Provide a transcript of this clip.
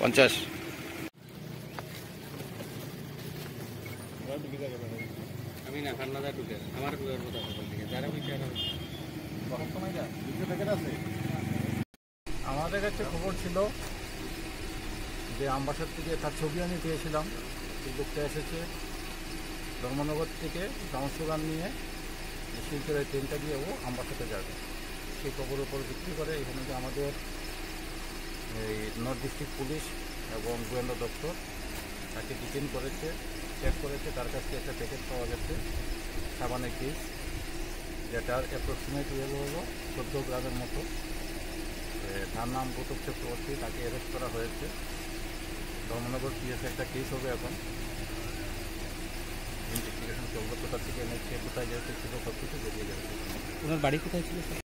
পঞ্চাশ। আমি না খান্নাদা ঢুকে আমার কথা বলতে যারা বুঝছে আমাদের কাছে খবর ছিল যে আমবাসার থেকে তার ছবি আমি পেয়েছিলাম। সেই লোকটা এসেছে। ধর্মনগর থেকে ব্রাউন নিয়ে শিলচরের ট্রেনটা দিয়ে ও আমবাসাতে যাবে। সেই খবরের উপর ভিত্তি করে এখানে যে আমাদের নর্থ ডিস্ট্রিক্ট পুলিশ এবং গোয়েন্দা দপ্তর তাকে ডিটেন করেছে চেক করেছে, তার কাছ থেকে একটা প্যাকেট পাওয়া গেছে সাবানের কেস যেটার অ্যাপ্রক্সিমেট ওয়েল হলো চোদ্দ গ্রামের মতো। তার নাম গৌতম চক্রবর্তী, তাকে অ্যারেস্ট করা হয়েছে। ধর্মনগর পিএসে একটা কেস হবে এখন। ইনভেস্টিগেশন চলবে, কোথা থেকে এনেছে, কোথায় যেতে ছিল সব কিছু বেরিয়ে যাবে ওনার বাড়ি কোথায় ছিল